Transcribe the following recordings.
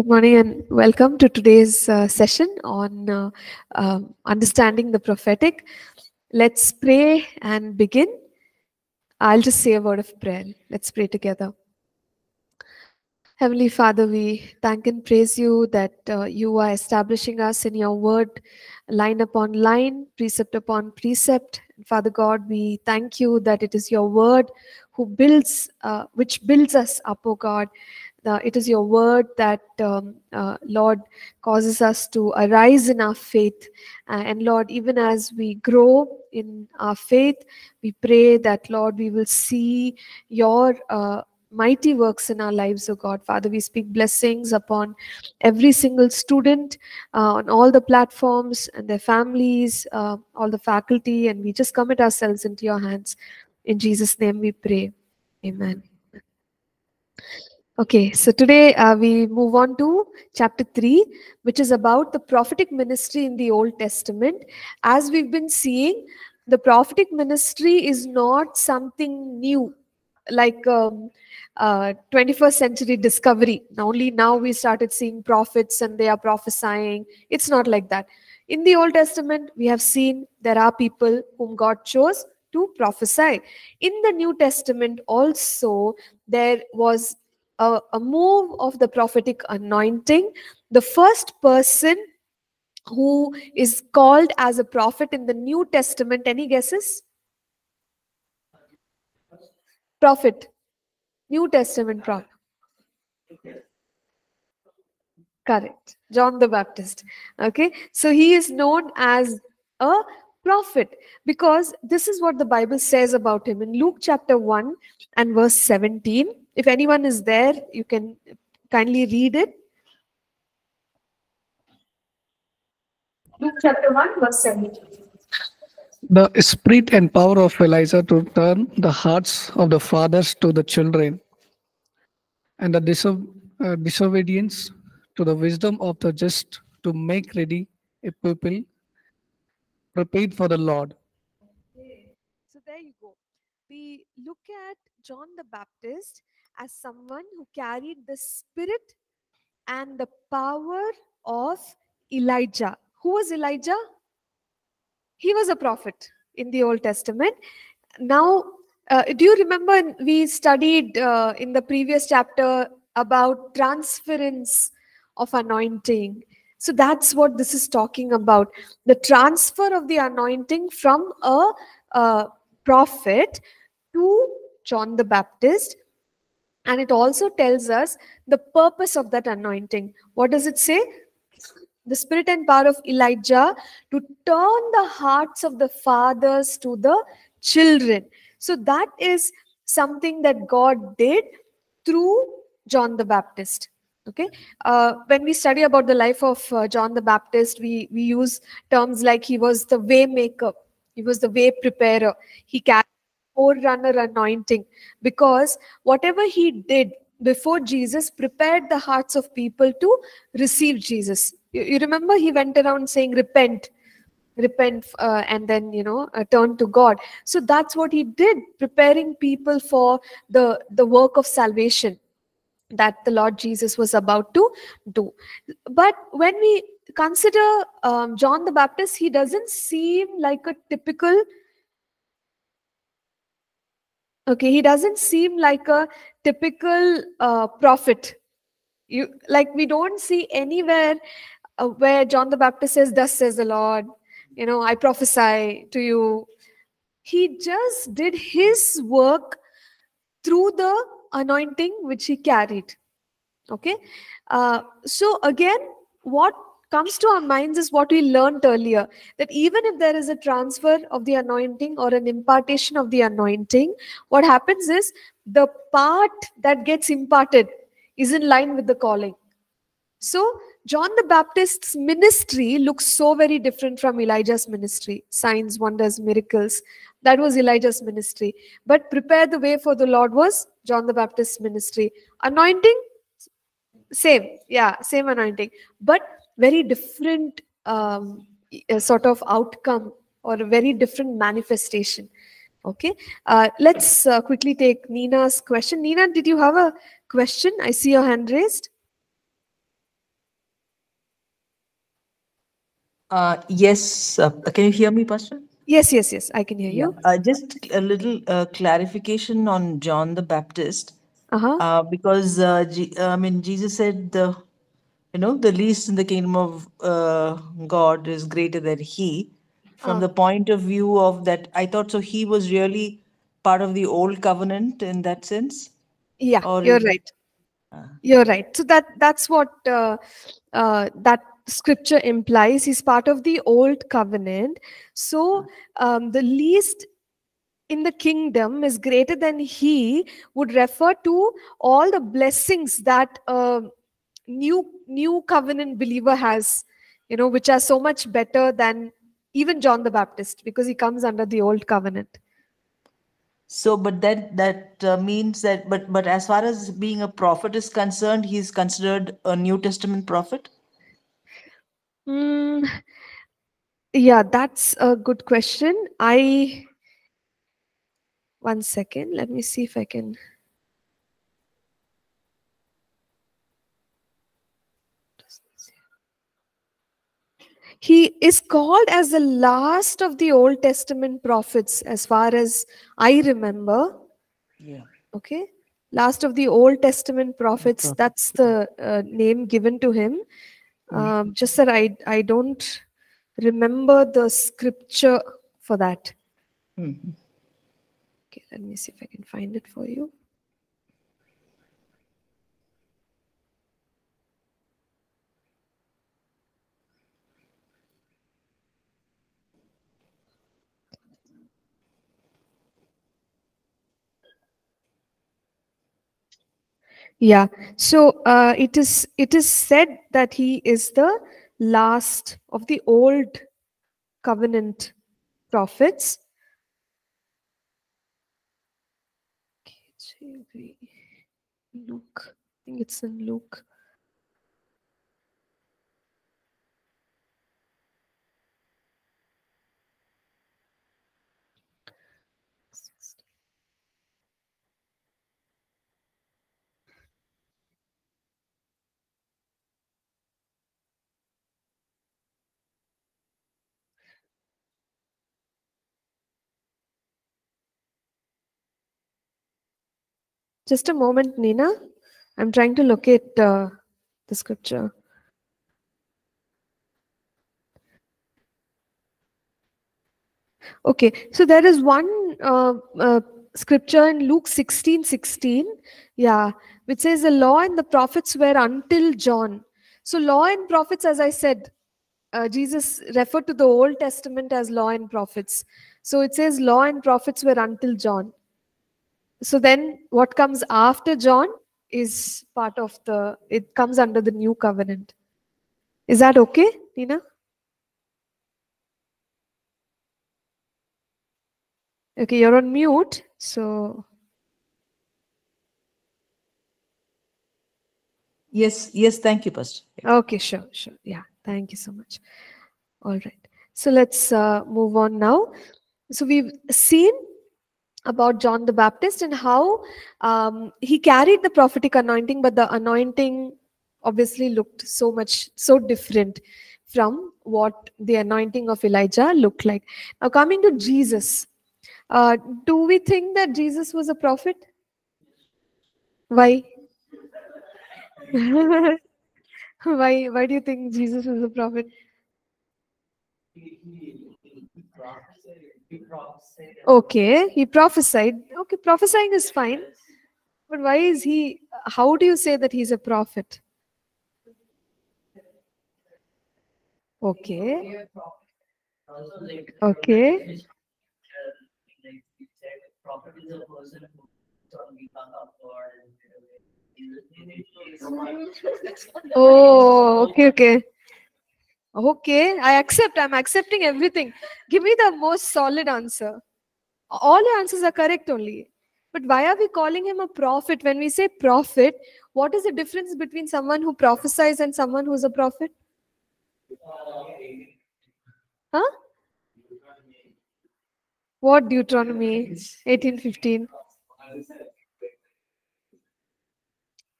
Good morning and welcome to today's uh, session on uh, um, understanding the prophetic. Let's pray and begin. I'll just say a word of prayer. Let's pray together. Heavenly Father, we thank and praise you that uh, you are establishing us in your word, line upon line, precept upon precept. And Father God, we thank you that it is your word who builds, uh, which builds us up, O God. It is your word that, um, uh, Lord, causes us to arise in our faith. Uh, and Lord, even as we grow in our faith, we pray that, Lord, we will see your uh, mighty works in our lives, oh God. Father, we speak blessings upon every single student uh, on all the platforms and their families, uh, all the faculty, and we just commit ourselves into your hands. In Jesus' name we pray. Amen. Okay, so today uh, we move on to chapter 3, which is about the prophetic ministry in the Old Testament. As we've been seeing, the prophetic ministry is not something new, like um, uh, 21st century discovery. Only now we started seeing prophets and they are prophesying. It's not like that. In the Old Testament, we have seen there are people whom God chose to prophesy. In the New Testament, also, there was a, a move of the prophetic anointing. The first person who is called as a prophet in the New Testament, any guesses? Prophet. New Testament prophet. Correct. John the Baptist. Okay. So he is known as a prophet because this is what the Bible says about him in Luke chapter 1 and verse 17. If anyone is there, you can kindly read it. Luke chapter 1, verse 17. The spirit and power of Elijah to turn the hearts of the fathers to the children, and the diso- uh, disobedience to the wisdom of the just to make ready a people prepared for the Lord. Okay. So there you go. We look at John the Baptist as someone who carried the spirit and the power of Elijah. Who was Elijah? He was a prophet in the Old Testament. Now, uh, do you remember we studied uh, in the previous chapter about transference of anointing? So that's what this is talking about the transfer of the anointing from a, a prophet to John the Baptist. And it also tells us the purpose of that anointing. What does it say? The spirit and power of Elijah to turn the hearts of the fathers to the children. So that is something that God did through John the Baptist okay uh, when we study about the life of uh, john the baptist we we use terms like he was the way maker he was the way preparer he carried forerunner anointing because whatever he did before jesus prepared the hearts of people to receive jesus you, you remember he went around saying repent repent uh, and then you know uh, turn to god so that's what he did preparing people for the the work of salvation that the Lord Jesus was about to do. But when we consider um, John the Baptist, he doesn't seem like a typical. Okay, he doesn't seem like a typical uh, prophet. You like we don't see anywhere uh, where John the Baptist says, "Thus says the Lord." You know, I prophesy to you. He just did his work through the anointing which he carried okay uh, so again what comes to our minds is what we learned earlier that even if there is a transfer of the anointing or an impartation of the anointing what happens is the part that gets imparted is in line with the calling. So john the baptist's ministry looks so very different from elijah's ministry. Signs wonders miracles that was elijah's ministry. But prepare the way for the lord was john the baptist's ministry. Anointing same. Yeah same anointing. But very different um, sort of outcome or a very different manifestation. Okay, uh, let's uh, quickly take Nina's question. Nina, did you have a question? I see your hand raised. Uh, yes, can you hear me, Pastor? Yes, yes, yes, I can hear you. Yeah. Uh, just a little uh, clarification on John the Baptist. Uh-huh. Uh, because, I mean, Jesus said the you know, the least in the kingdom of uh, God is greater than he. From Ah. the point of view of that, I thought so. He was really part of the old covenant in that sense. Yeah, Or you're right. Ah. You're right. So that that's what uh, uh, that scripture implies. He's part of the old covenant. So um, the least in the kingdom is greater than he would refer to all the blessings that a new new covenant believer has, you know, which are so much better than even John the Baptist because he comes under the old covenant. So, but that that uh, means that, but but as far as being a prophet is concerned, he's considered a New Testament prophet. Mm, yeah, that's a good question. I one second. Let me see if I can. He is called as the last of the Old Testament prophets, as far as I remember. Yeah. Okay, last of the Old Testament prophets. Prophet. That's the uh, name given to him. Um, just that I I don't remember the scripture for that. Mhm. Okay, let me see if I can find it for you. Yeah, so uh, it is it is said that he is the last of the old covenant prophets. Luke. I think it's in Luke. Just a moment, Nina. I'm trying to locate uh, the scripture. Okay, so there is one uh, uh, scripture in Luke 16 16, yeah, which says the law and the prophets were until John. So, law and prophets, as I said, uh, Jesus referred to the Old Testament as law and prophets. So, it says law and prophets were until John. So, then what comes after John is part of the, it comes under the new covenant. Is that okay, Nina? Okay, you're on mute. So, Yes. Yes. Thank you, Pastor. okay, sure, sure. Yeah, thank you so much. All right. So, let's uh, move on now. So, we've seen about John the Baptist and how um, he carried the prophetic anointing, but the anointing obviously looked so much, so different from what the anointing of Elijah looked like. Now, coming to Jesus, uh, do we think that Jesus was a prophet? Why? why? Why do you think Jesus was a prophet? Okay, he prophesied. Okay, prophesying is fine. But why is he, how do you say that he's a prophet? Okay, okay. Oh, okay, okay. Okay, I accept. I'm accepting everything. Give me the most solid answer. All your answers are correct only. But why are we calling him a prophet? When we say prophet, what is the difference between someone who prophesies and someone who's a prophet? Huh? What Deuteronomy 18:15?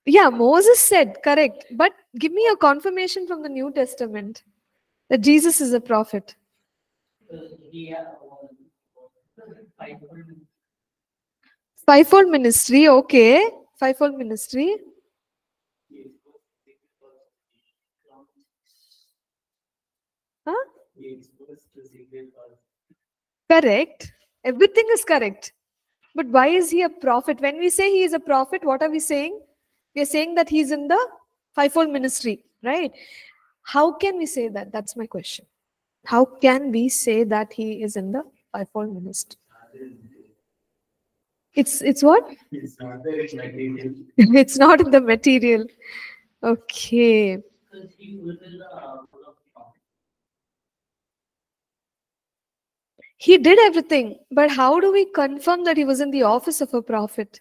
Yeah, Moses said correct. But give me a confirmation from the New Testament. That Jesus is a prophet. Fivefold ministry, okay. Fivefold ministry. Huh? Correct. Everything is correct. But why is he a prophet? When we say he is a prophet, what are we saying? We are saying that he's in the fivefold ministry, right? How can we say that? That's my question. How can we say that he is in the fivefold ministry? It's it's what? It's not there, material. it's not in the material. Okay. He did everything, but how do we confirm that he was in the office of a prophet?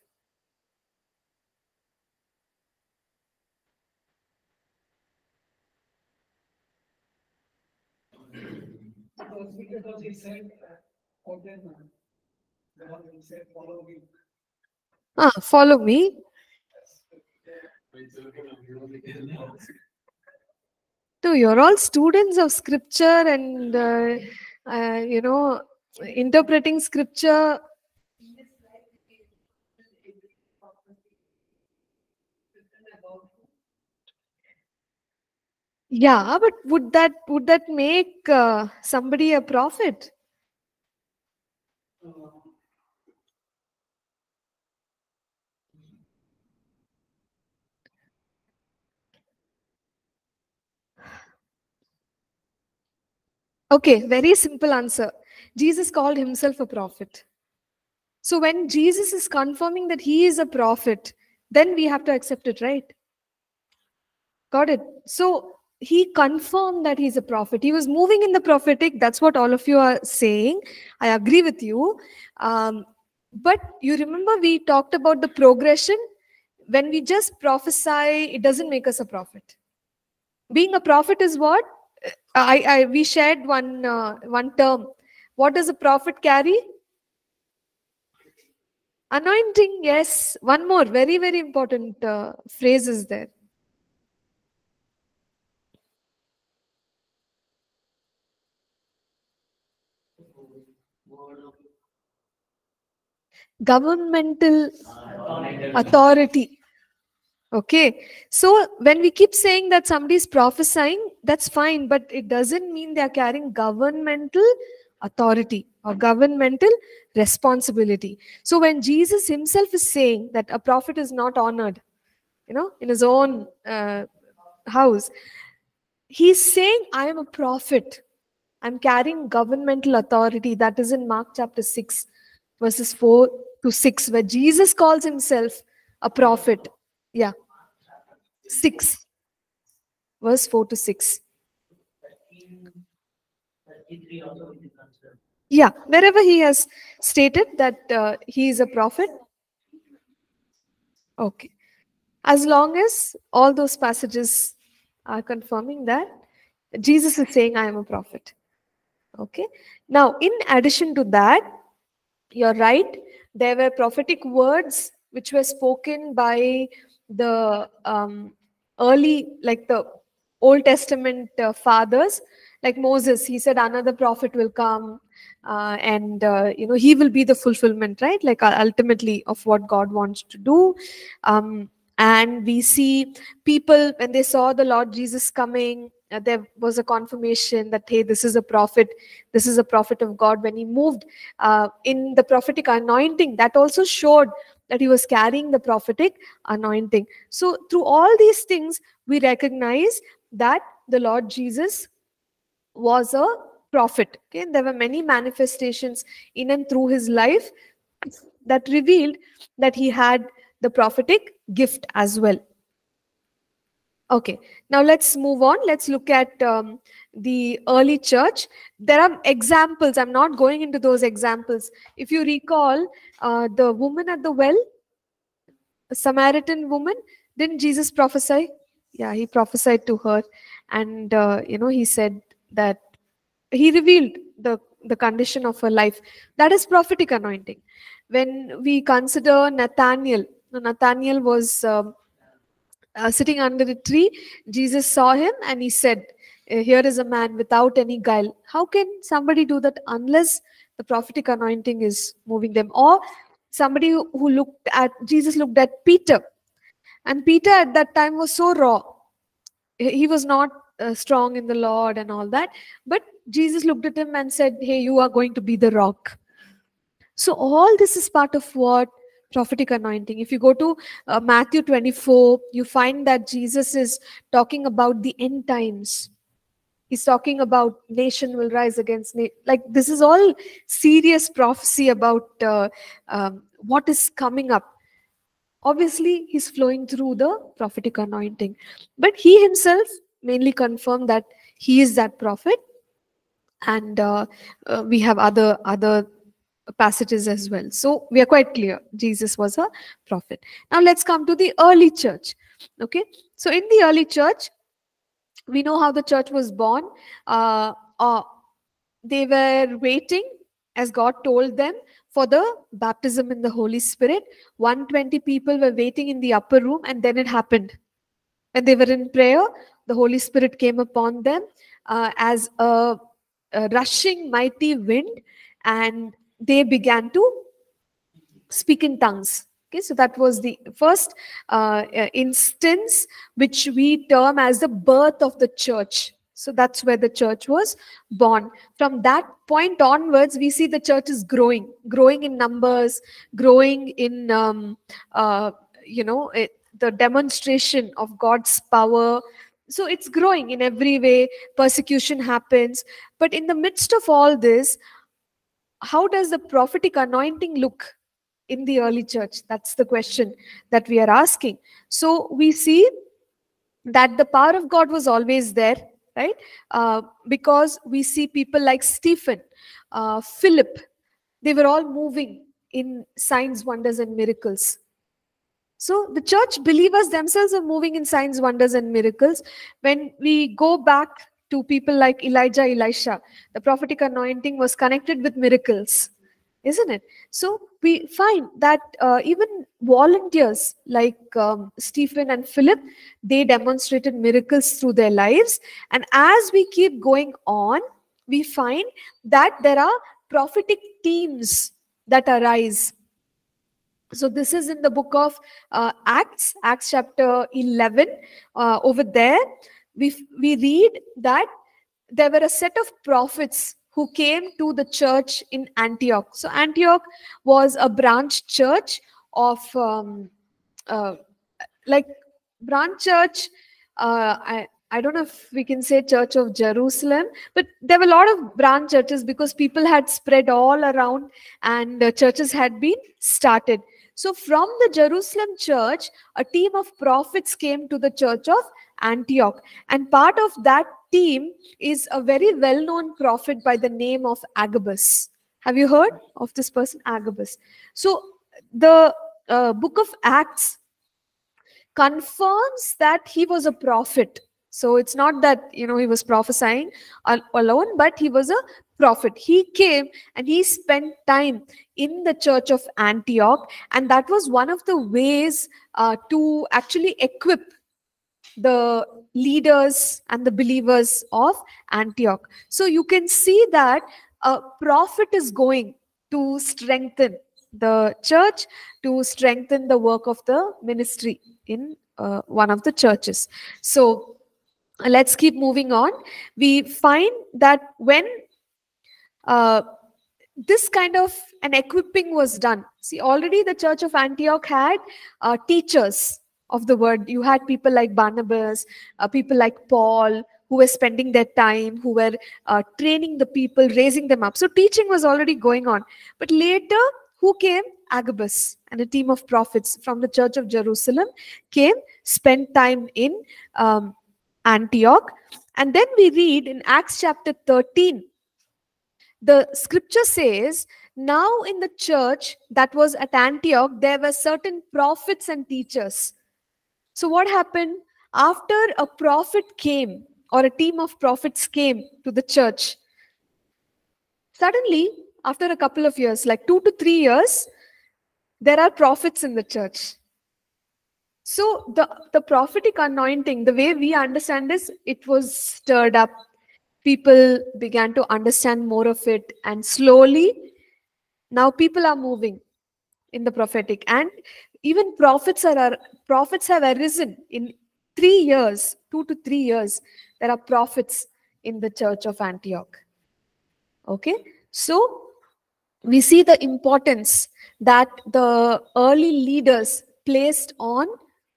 Because follow me. Ah, follow me. No, you're all students of scripture and, uh, uh, you know, interpreting scripture. Yeah, but would that would that make uh, somebody a prophet? Okay, very simple answer. Jesus called himself a prophet. So when Jesus is confirming that he is a prophet, then we have to accept it, right? Got it. So he confirmed that he's a prophet. He was moving in the prophetic. That's what all of you are saying. I agree with you. Um, but you remember we talked about the progression. When we just prophesy, it doesn't make us a prophet. Being a prophet is what? I, I we shared one uh, one term. What does a prophet carry? Anointing. Yes. One more very very important uh, phrase is there. Governmental authority. Okay. So when we keep saying that somebody is prophesying, that's fine, but it doesn't mean they are carrying governmental authority or governmental responsibility. So when Jesus himself is saying that a prophet is not honored, you know, in his own uh, house, he's saying, I am a prophet. I'm carrying governmental authority. That is in Mark chapter 6, verses 4 to 6, where Jesus calls himself a prophet. Yeah. 6. Verse 4 to 6. Yeah, wherever he has stated that uh, he is a prophet. Okay. As long as all those passages are confirming that Jesus is saying, I am a prophet. Okay. Now, in addition to that, you're right, there were prophetic words which were spoken by the um, early, like the Old Testament uh, fathers, like Moses, he said another prophet will come, uh, and uh, you know he will be the fulfillment, right? Like uh, ultimately of what God wants to do. Um, and we see people when they saw the Lord Jesus coming, uh, there was a confirmation that hey, this is a prophet, this is a prophet of God. When he moved uh, in the prophetic anointing, that also showed that he was carrying the prophetic anointing. So, through all these things, we recognize that the Lord Jesus was a prophet. Okay, and there were many manifestations in and through his life that revealed that he had the prophetic gift as well. Okay, now let's move on. Let's look at um, the early church. There are examples. I'm not going into those examples. If you recall, uh, the woman at the well, Samaritan woman, didn't Jesus prophesy? Yeah, he prophesied to her, and uh, you know he said that he revealed the the condition of her life. That is prophetic anointing. When we consider Nathaniel, Nathaniel was um, uh, sitting under a tree. Jesus saw him and he said, "Uh, Here is a man without any guile. How can somebody do that unless the prophetic anointing is moving them? Or somebody who, who looked at Jesus looked at Peter, and Peter at that time was so raw. He he was not uh, strong in the Lord and all that. But Jesus looked at him and said, Hey, you are going to be the rock. So, all this is part of what prophetic anointing. If you go to uh, Matthew 24, you find that Jesus is talking about the end times. He's talking about nation will rise against na- like this is all serious prophecy about uh, um, what is coming up. Obviously, he's flowing through the prophetic anointing, but he himself mainly confirmed that he is that prophet, and uh, uh, we have other other passages as well. So we are quite clear Jesus was a prophet. Now let's come to the early church. Okay, so in the early church, we know how the church was born. Uh, uh, they were waiting, as God told them, for the baptism in the Holy Spirit. 120 people were waiting in the upper room, and then it happened. When they were in prayer, the Holy Spirit came upon them uh, as a, a rushing mighty wind, and they began to speak in tongues. Okay, so that was the first uh, instance which we term as the birth of the church. So that's where the church was born. From that point onwards, we see the church is growing, growing in numbers, growing in, um, uh, you know, it, the demonstration of God's power. So it's growing in every way. Persecution happens. But in the midst of all this, how does the prophetic anointing look in the early church? That's the question that we are asking. So we see that the power of God was always there, right? Uh, because we see people like Stephen, uh, Philip, they were all moving in signs, wonders, and miracles. So the church believers themselves are moving in signs, wonders, and miracles. When we go back to people like Elijah, Elisha, the prophetic anointing was connected with miracles, isn't it? So we find that uh, even volunteers like um, Stephen and Philip, they demonstrated miracles through their lives. And as we keep going on, we find that there are prophetic teams that arise so this is in the book of uh, acts acts chapter 11 uh, over there we we read that there were a set of prophets who came to the church in antioch so antioch was a branch church of um, uh, like branch church uh, I, I don't know if we can say Church of Jerusalem, but there were a lot of branch churches because people had spread all around and uh, churches had been started. So, from the Jerusalem church, a team of prophets came to the church of Antioch. And part of that team is a very well known prophet by the name of Agabus. Have you heard of this person, Agabus? So, the uh, book of Acts confirms that he was a prophet. So, it's not that you know he was prophesying al- alone, but he was a prophet. He came and he spent time in the church of Antioch, and that was one of the ways uh, to actually equip the leaders and the believers of Antioch. So you can see that a prophet is going to strengthen the church, to strengthen the work of the ministry in uh, one of the churches. So let's keep moving on. We find that when uh, this kind of an equipping was done. See, already the church of Antioch had uh, teachers of the word. You had people like Barnabas, uh, people like Paul, who were spending their time, who were uh, training the people, raising them up. So teaching was already going on. But later, who came? Agabus and a team of prophets from the church of Jerusalem came, spent time in um, Antioch. And then we read in Acts chapter 13, the scripture says, Now in the church that was at Antioch, there were certain prophets and teachers. So, what happened? After a prophet came, or a team of prophets came to the church, suddenly, after a couple of years, like two to three years, there are prophets in the church. So the, the prophetic anointing, the way we understand is it was stirred up. People began to understand more of it, and slowly now people are moving in the prophetic. And even prophets are, are prophets have arisen in three years, two to three years. There are prophets in the church of Antioch. Okay, so we see the importance that the early leaders placed on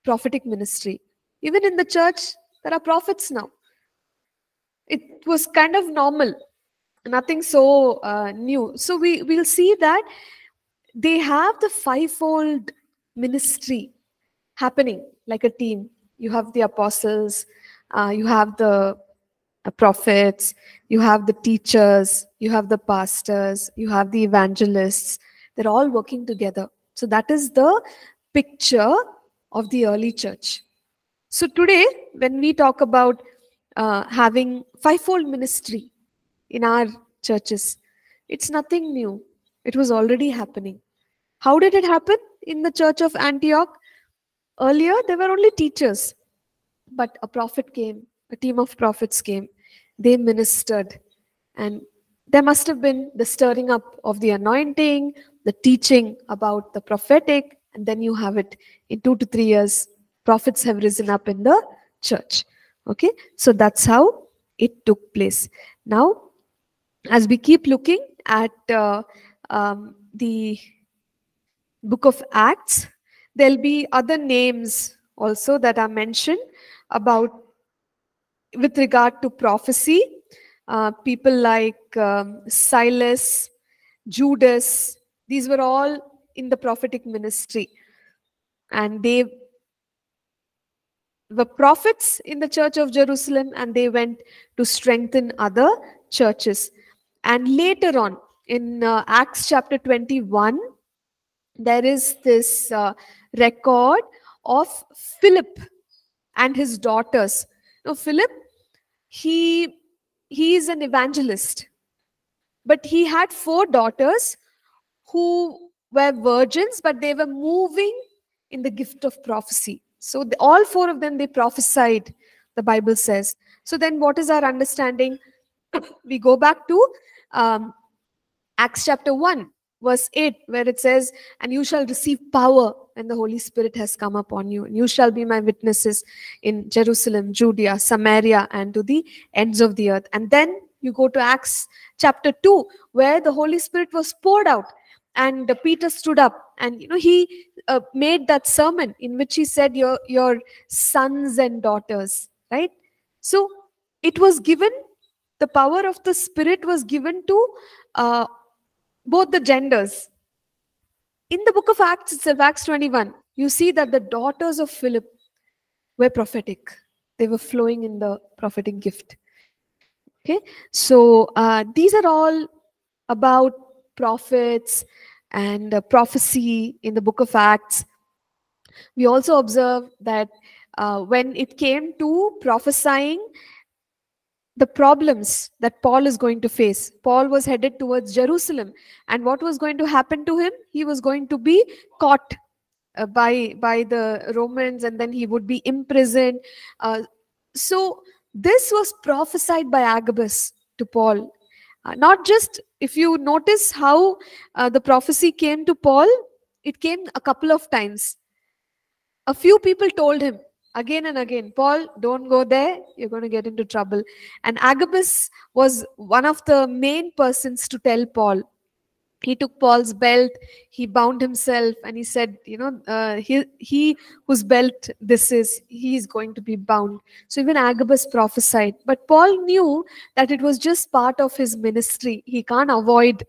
prophetic ministry. Even in the church, there are prophets now. It was kind of normal, nothing so uh, new. So we will see that they have the fivefold ministry happening like a team. You have the apostles, uh, you have the uh, prophets, you have the teachers, you have the pastors, you have the evangelists. They're all working together. So that is the picture of the early church. So today, when we talk about uh, having fivefold ministry in our churches, it's nothing new. It was already happening. How did it happen in the church of Antioch? Earlier, there were only teachers, but a prophet came, a team of prophets came. They ministered, and there must have been the stirring up of the anointing, the teaching about the prophetic, and then you have it in two to three years prophets have risen up in the church. Okay? So that's how it took place. Now as we keep looking at uh, um, the book of acts there'll be other names also that are mentioned about with regard to prophecy. Uh, people like um, silas judas these were all in the prophetic ministry and they were prophets in the church of Jerusalem and they went to strengthen other churches. And later on, in uh, Acts chapter 21, there is this uh, record of Philip and his daughters. Now, Philip, he he is an evangelist, but he had four daughters who were virgins, but they were moving in the gift of prophecy. So the, all four of them, they prophesied, the Bible says. So then what is our understanding? we go back to um, Acts chapter 1, verse 8, where it says, And you shall receive power when the Holy Spirit has come upon you. And you shall be my witnesses in Jerusalem, Judea, Samaria, and to the ends of the earth. And then you go to Acts chapter 2, where the Holy Spirit was poured out and uh, peter stood up and you know he uh, made that sermon in which he said your your sons and daughters right? So it was given the power of the spirit was given to uh, both the genders. In the book of acts itself acts 21 you see that the daughters of philip were prophetic. They were flowing in the prophetic gift. Okay? So uh, these are all about prophets and prophecy in the book of Acts. We also observe that uh, when it came to prophesying the problems that Paul is going to face, Paul was headed towards Jerusalem. And what was going to happen to him? He was going to be caught uh, by, by the Romans and then he would be imprisoned. Uh, so this was prophesied by Agabus to Paul uh, not just if you notice how uh, the prophecy came to Paul, it came a couple of times. A few people told him again and again, Paul, don't go there, you're going to get into trouble. And Agabus was one of the main persons to tell Paul, he took paul's belt he bound himself and he said you know uh, he, he whose belt this is he is going to be bound. So even agabus prophesied. But paul knew that it was just part of his ministry. He can't avoid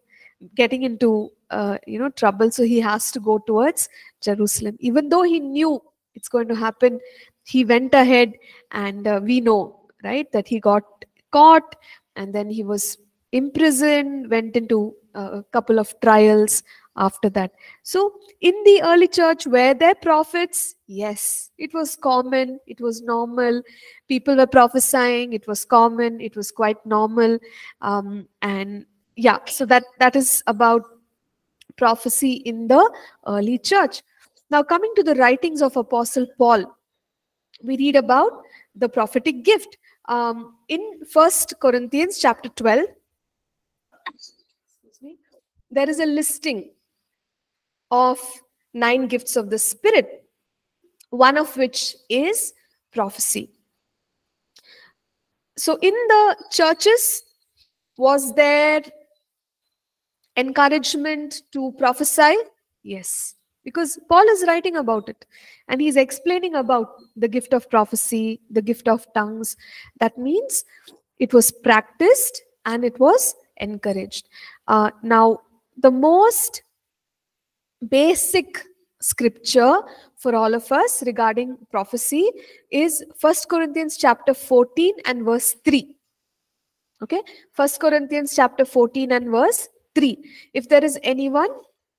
getting into uh, you know trouble. So he has to go towards jerusalem. Even though he knew it's going to happen he went ahead and uh, we know right that he got caught and then he was imprisoned went into a couple of trials after that. So, in the early church, were there prophets? Yes, it was common, it was normal. People were prophesying, it was common, it was quite normal. Um, and yeah, so that that is about prophecy in the early church. Now, coming to the writings of Apostle Paul, we read about the prophetic gift. Um, in First Corinthians chapter 12, excuse me, there is a listing of nine gifts of the Spirit, one of which is prophecy. So, in the churches, was there encouragement to prophesy? Yes, because Paul is writing about it and he's explaining about the gift of prophecy, the gift of tongues. That means it was practiced and it was encouraged. Uh, now, the most basic scripture for all of us regarding prophecy is First Corinthians chapter 14 and verse 3. Okay, First Corinthians chapter 14 and verse 3. If there is anyone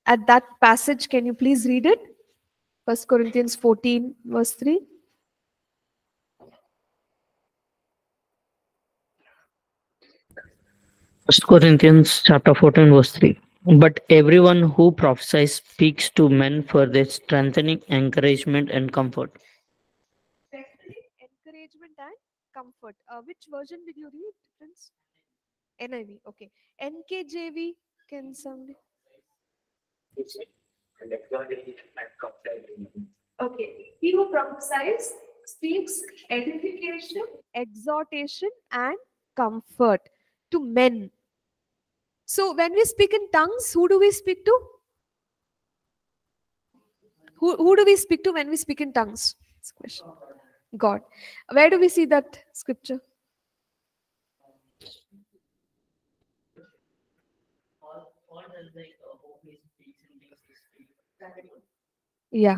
at that passage, can you please read it? First Corinthians 14 verse 3. First Corinthians chapter 14 verse 3. But everyone who prophesies speaks to men for their strengthening, encouragement, and comfort. encouragement and comfort. Uh, which version did you read? NIV. Okay. NKJV. Can somebody? Okay. He who prophesies speaks edification, exhortation, and comfort to men. So when we speak in tongues, who do we speak to? Who, who do we speak to when we speak in tongues? Question. God. Where do we see that scripture? Yeah.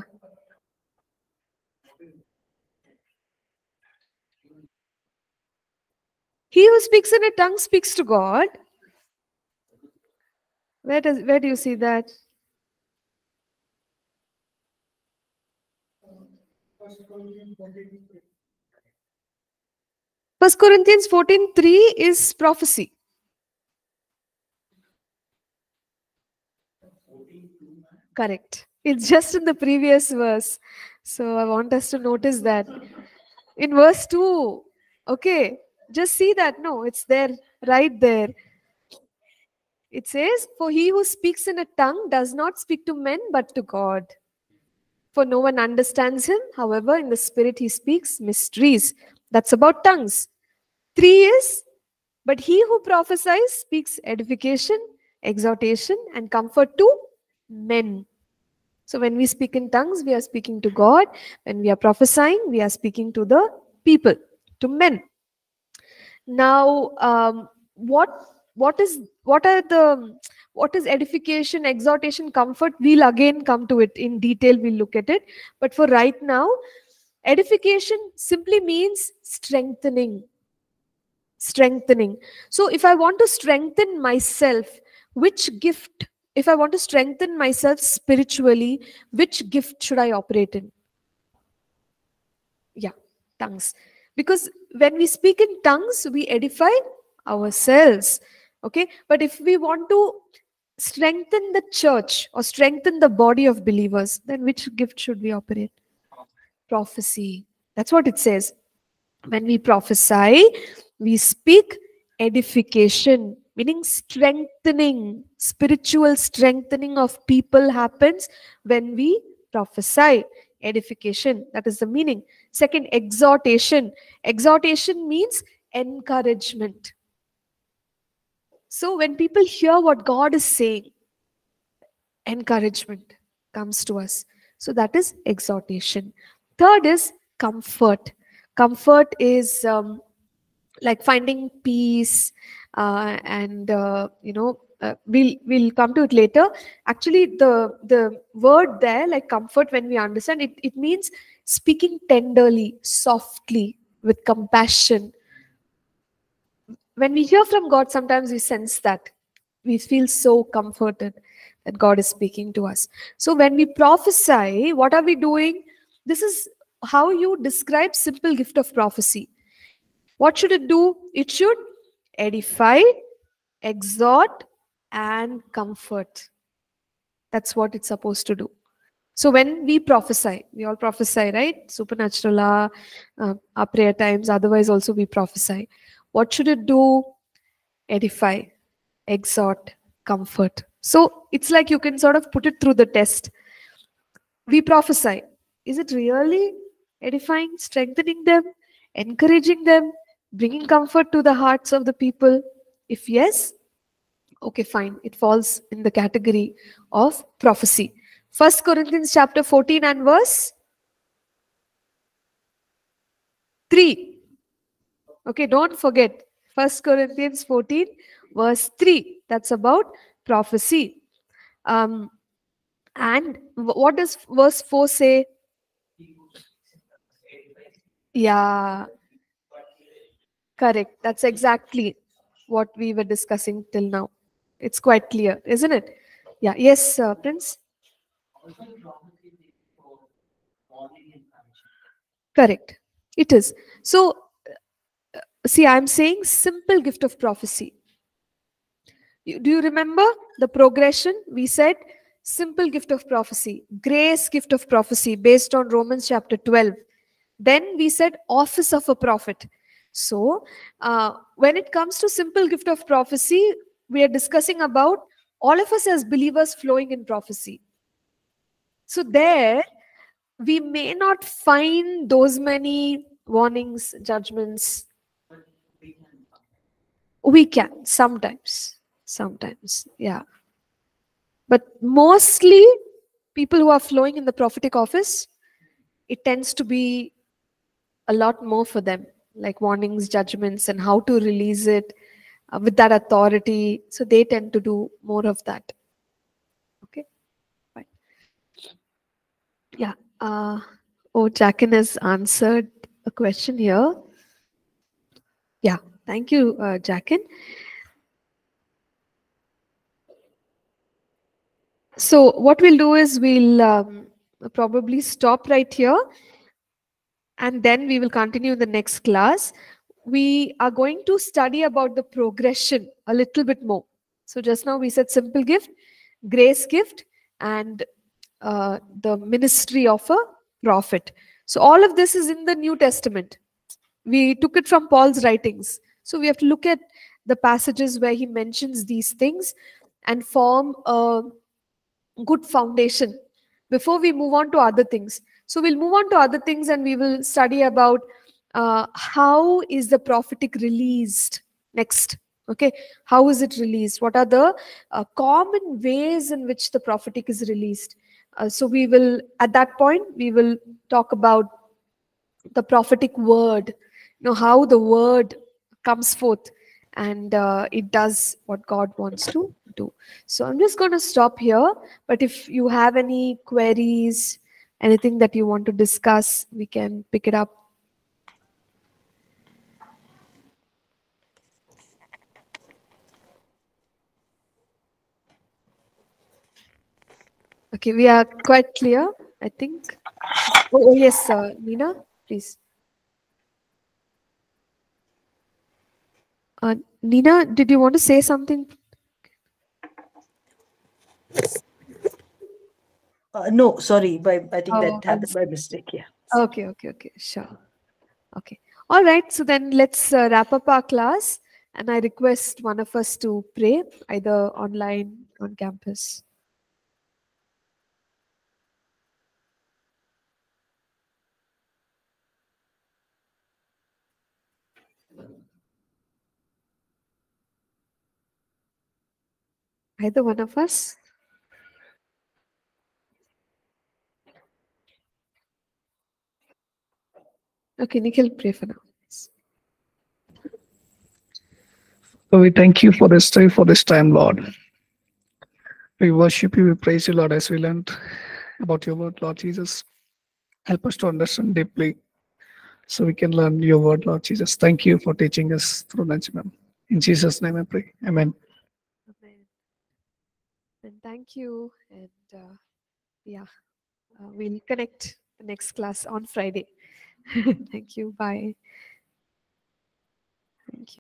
He who speaks in a tongue speaks to God. Where does where do you see that? First Corinthians 14 3 is prophecy. Correct. It's just in the previous verse. So I want us to notice that. In verse 2, okay, just see that. No, it's there, right there. It says, For he who speaks in a tongue does not speak to men but to God. For no one understands him. However, in the spirit he speaks mysteries. That's about tongues. Three is, But he who prophesies speaks edification, exhortation, and comfort to men. So when we speak in tongues, we are speaking to God. When we are prophesying, we are speaking to the people, to men. Now, um, what what is what are the what is edification, exhortation, comfort? We'll again come to it in detail. We'll look at it. But for right now, edification simply means strengthening. Strengthening. So if I want to strengthen myself, which gift if I want to strengthen myself spiritually, which gift should I operate in? Yeah, tongues. Because when we speak in tongues, we edify ourselves. Okay, but if we want to strengthen the church or strengthen the body of believers, then which gift should we operate? Prophecy. That's what it says. When we prophesy, we speak edification meaning strengthening spiritual strengthening of people happens when we prophesy edification that is the meaning second exhortation exhortation means encouragement so when people hear what god is saying encouragement comes to us. So that is exhortation. Third is comfort. Comfort is um, like finding peace uh, and uh, you know uh, we'll we'll come to it later. Actually the the word there like comfort when we understand it it means speaking tenderly softly with compassion when we hear from god sometimes we sense that we feel so comforted that god is speaking to us so when we prophesy what are we doing this is how you describe simple gift of prophecy what should it do it should edify, exhort, and comfort. That's what it's supposed to do. So when we prophesy, we all prophesy, right? Supernatural, uh, our prayer times, otherwise also we prophesy. What should it do? Edify, exhort, comfort. So it's like you can sort of put it through the test. We prophesy. Is it really edifying, strengthening them, encouraging them, bringing comfort to the hearts of the people? If yes, okay, fine. It falls in the category of prophecy. First Corinthians chapter 14 and verse 3. Okay, don't forget. First Corinthians 14, verse 3. That's about prophecy. Um, and what does verse 4 say? Yeah, correct. That's exactly what we were discussing till now. It's quite clear, isn't it? Yeah, yes, uh, Prince. Correct. It is. So, see, I'm saying simple gift of prophecy. Do you remember the progression? We said simple gift of prophecy, grace gift of prophecy based on Romans chapter 12. Then we said office of a prophet. So, uh, when it comes to simple gift of prophecy, we are discussing about all of us as believers flowing in prophecy. So, there we may not find those many warnings, judgments. We can sometimes, sometimes, yeah. But mostly, people who are flowing in the prophetic office, it tends to be a lot more for them, like warnings, judgments, and how to release it uh, with that authority. So they tend to do more of that. Okay, fine. Yeah. Uh, oh, Jackin has answered a question here. Yeah, thank you, uh, Jackin. So what we'll do is we'll um, probably stop right here and then we will continue in the next class. We are going to study about the progression a little bit more. So just now we said simple gift, grace gift, and uh, the ministry of a prophet. So all of this is in the New Testament. We took it from Paul's writings. So we have to look at the passages where he mentions these things and form a good foundation before we move on to other things. So we'll move on to other things and we will study about uh, how is the prophetic released next. Okay, how is it released? What are the uh, common ways in which the prophetic is released? Uh, so we will, at that point, we will talk about the prophetic word, you know, how the word comes forth and uh, it does what God wants to do. So I'm just going to stop here. But if you have any queries, anything that you want to discuss, we can pick it up. Okay, we are quite clear, I think. Oh, oh yes, Nina, please. Uh, Nina, did you want to say something? Uh, no, sorry. By I think Oh, that happened by mistake. Yeah. Okay, okay, okay, sure. Okay. All right, so then let's uh, wrap up our class. And I request one of us to pray, either online, on campus. Either one of us? Okay, Nikhil, pray for now. So we thank you for this day, for this time, Lord. We worship you, we praise you, Lord, as we learned about your word, Lord Jesus. Help us to understand deeply so we can learn your word, Lord Jesus. Thank you for teaching us through Najimam. In Jesus' name I pray. Amen. And thank you. And uh, yeah, uh, we'll connect the next class on Friday. thank you. Bye. Thank you.